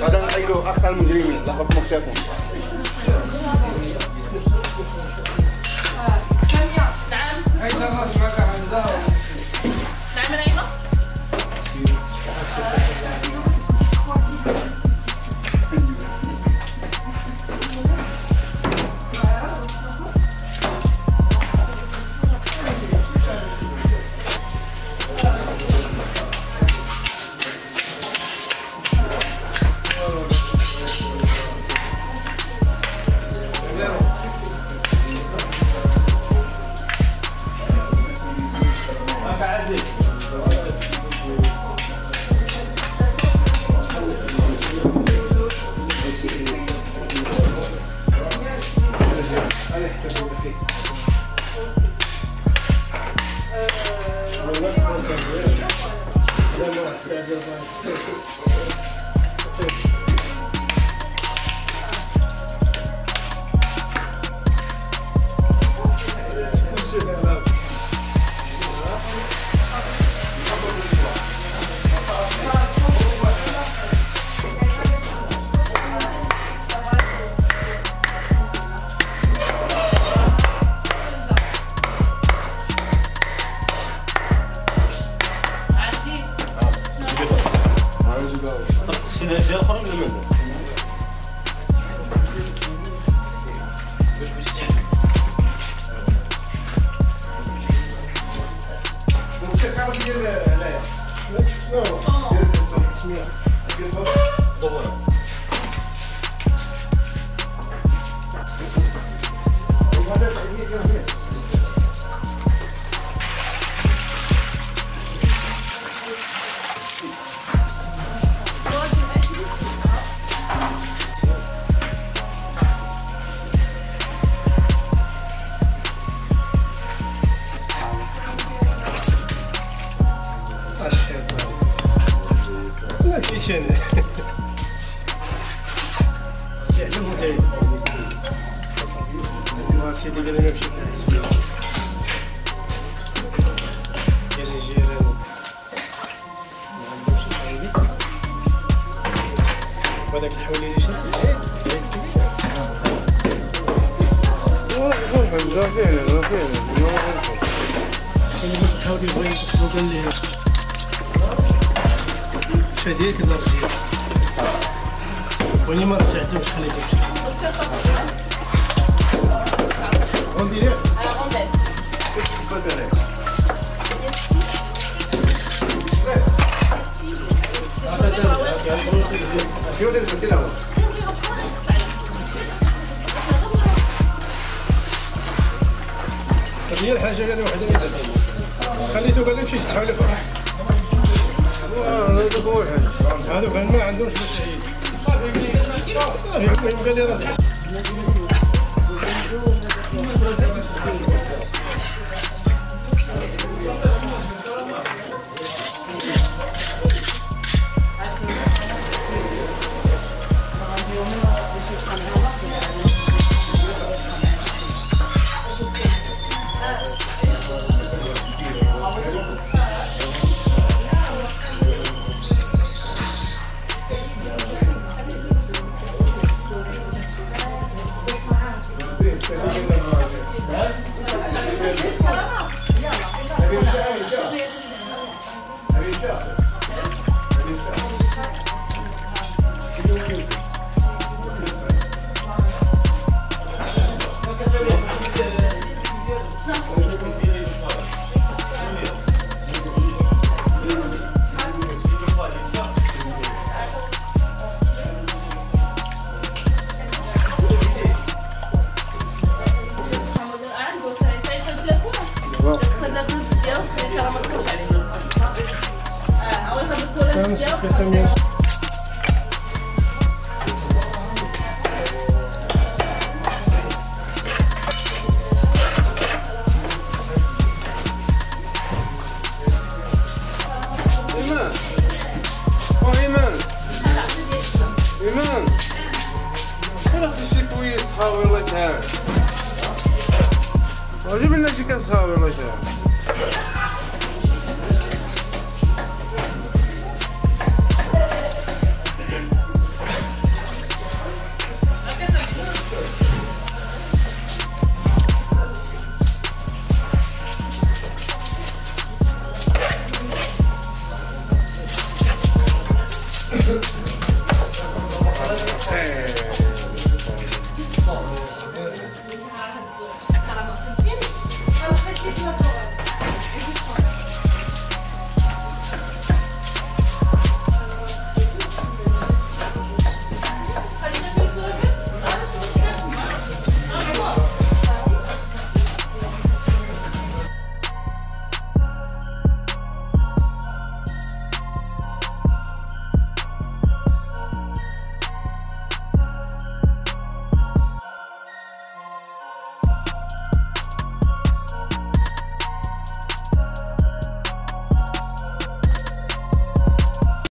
غدا نحيدو اخطر المجرمين. لقوا في مكتفهم نعم. Let myself live. Let myself live. 쟤네 쟤 하는 적이 없네. Thank you. أنا يعلم ما سيدي قال أنا مشيت قال لي جيران ما عندهمش الحاجة. وهذاك الحولي اللي شد فعلا فعلا الحولي بغى يدخلو قال لي واني ما رجعتوش خليته يمشي غندير ياك على غندات كيف تدير تلعب هي الحاجة قال لي واحد اللي خليته قال لي مشي تحاول هذوك ما عندهمش مشاهير صافي المهم Hoje me dedica a saber, Luciano.